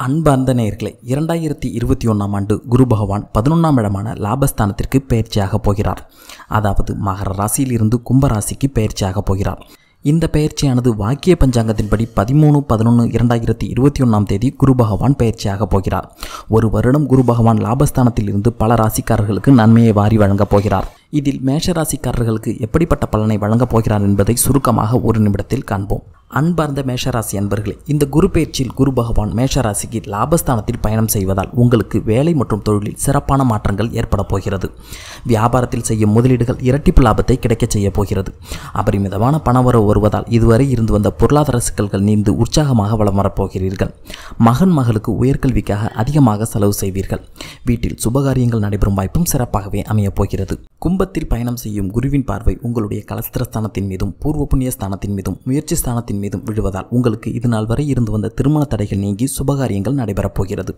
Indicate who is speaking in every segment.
Speaker 1: அன்பார்ந்த நேயர்களே இரண்டாயிரத்தி இருபத்தி ஒன்றாம் ஆண்டு குரு பகவான் பதினொன்றாம் இடமான லாபஸ்தானத்திற்கு பயிற்சியாக போகிறார். அதாவது மகர ராசியிலிருந்து கும்ப ராசிக்கு பயிற்சியாக போகிறார். இந்த பயிற்சியானது வாக்கிய பஞ்சாங்கத்தின்படி பதிமூணு பதினொன்று இரண்டாயிரத்தி இருபத்தி ஒன்றாம் தேதி குரு பகவான் பயிற்சியாக போகிறார். ஒரு வருடம் குரு பகவான் லாபஸ்தானத்தில் இருந்து பல ராசிக்காரர்களுக்கு நன்மையை வாரி வழங்கப் போகிறார். இதில் மேஷ ராசிக்காரர்களுக்கு எப்படிப்பட்ட பலனை வழங்கப் போகிறார் என்பதை சுருக்கமாக ஒரு நிமிடத்தில் காண்போம். அன்பார்ந்த மேஷராசி அன்பர்களே இந்த குரு பயிற்சியில் குரு பகவான் மேஷராசிக்கு லாபஸ்தானத்தில் பயணம் செய்வதால் உங்களுக்கு வேலை மற்றும் தொழிலில் சிறப்பான மாற்றங்கள் ஏற்பட போகிறது. வியாபாரத்தில் செய்யும் முதலீடுகள் இரட்டிப்பு லாபத்தை கிடைக்கச் செய்ய போகிறது. அபரிமிதமான பணவரவு வருவதால் இதுவரை இருந்து வந்த பொருளாதார சிக்கல்கள் நீந்து உற்சாகமாக வளம் வரப்போகிறீர்கள் மகன் மகளுக்கு உயர்கல்விக்காக அதிகமாக செலவு செய்வீர்கள். வீட்டில் சுபகாரியங்கள் நடைபெறும் வாய்ப்பும் சிறப்பாகவே அமையப் போகிறது. கும்பத்தில் பயணம் செய்யும் குருவின் பார்வை உங்களுடைய கலஸ்திர ஸ்தானத்தின் மீதும் பூர்வ புண்ணிய ஸ்தானத்தின் மீதும் முயற்சி ஸ்தானத்தின் மீதும் விழுவதால் உங்களுக்கு இது நாள் வரை இருந்து வந்த திருமண தடைகள் நீங்கி சுபகாரியங்கள் நடைபெறப் போகிறது.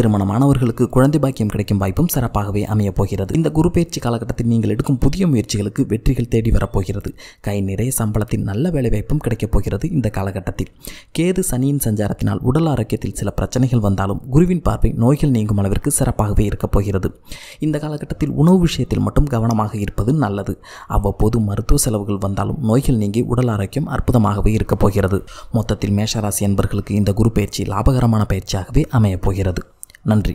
Speaker 1: திருமணமானவர்களுக்கு குழந்தை பாக்கியம் கிடைக்கும் வாய்ப்பும் சிறப்பாகவே அமையப் போகிறது. இந்த குரு பயிற்சி காலகட்டத்தில் நீங்கள் எடுக்கும் புதிய முயற்சிகளுக்கு வெற்றிகள் தேடி வரப்போகிறது கை நிறைய சம்பளத்தின் நல்ல வேலைவாய்ப்பும் கிடைக்கப் போகிறது இந்த காலகட்டத்தில். கேது சனியின் சஞ்சாரத்தினால் உடல் ஆரோக்கியத்தில் சில பிரச்சனைகள் வந்தாலும் குருவின் பார்வை நோய்கள் நீங்கும் அளவிற்கு சிறப்பாகவே இருக்கப் போகிறது. இந்த காலகட்டத்தில் உணவு விஷயத்தில் மட்டும் கவனமாக இருப்பது நல்லது. அவ்வப்போது மருத்துவ செலவுகள் வந்தாலும் நோய்கள் நீங்கி உடல் ஆரோக்கியம் அற்புதமாகவே இருக்கப் போகிறது. மொத்தத்தில் மேஷராசி என்பர்களுக்கு இந்த குரு பயிற்சி லாபகரமான பயிற்சியாகவே அமையப் போகிறது. நன்றி.